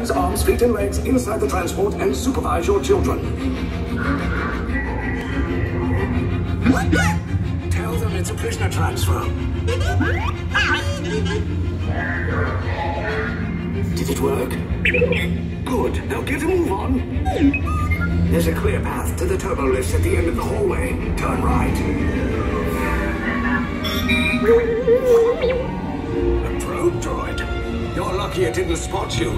hands, arms, feet, and legs inside the transport and supervise your children. Tell them it's a prisoner transfer. Did it work? Good. Now get a move on. There's a clear path to the turbo lifts at the end of the hallway. Turn right. Lucky it didn't spot you.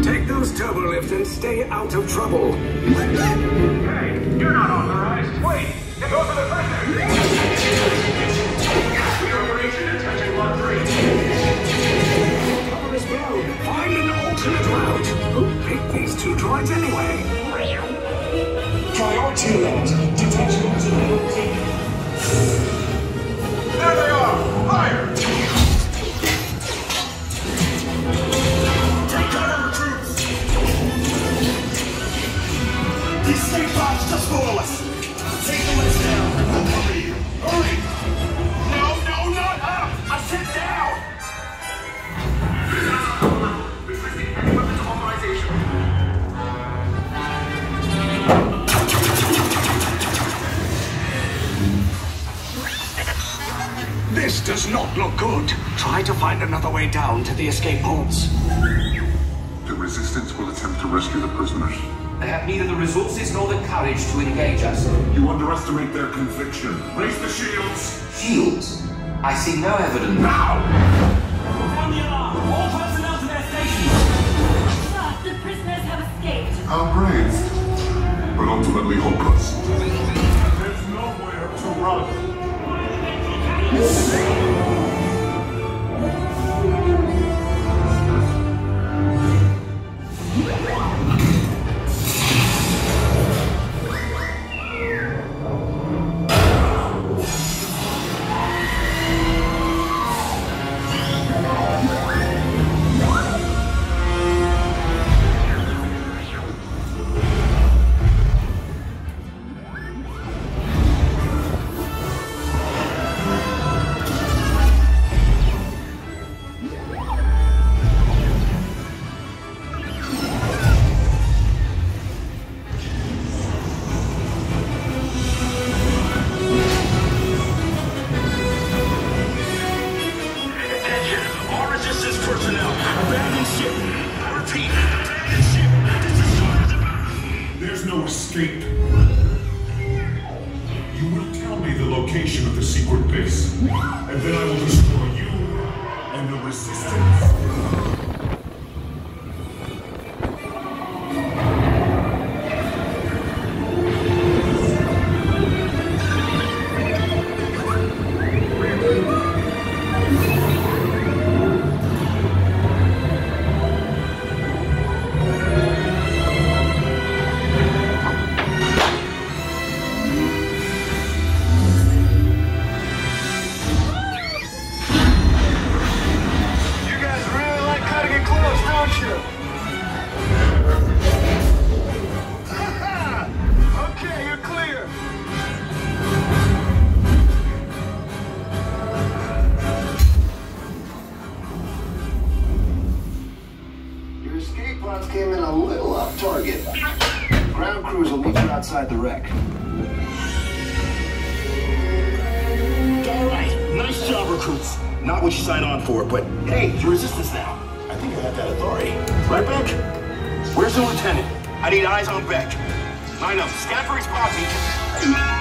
Take those turbo lifts and stay out of trouble. Hey, you're not authorized. Wait, those are the prisoners. Reoperation attention block three. Cover is blown. Find an alternate route. Who picked these two droids anyway? Priority alert. Take the list down! Hurry! No, no, not up! I down! This does not look good. Try to find another way down to the escape pods. The resistance will attempt to rescue the prisoners. They have neither the resources nor the courage to engage us. You underestimate their conviction. Raise the shields! Shields? I see no evidence. Now! Sound the alarm! All personnel to their stations! Sir, the prisoners have escaped. How brave, but ultimately hopeless. There's nowhere to run! There's escape. You will tell me the location of the secret base, and then I will destroy you and the resistance. Escape pods came in a little off target. Ground crews will meet you outside the wreck. All right, nice job, recruits. Not what you signed on for, but hey, you're resistance now. I think I have that authority. Right, Bek? Where's the lieutenant? I need eyes on Bek. Line up, scan for his posse.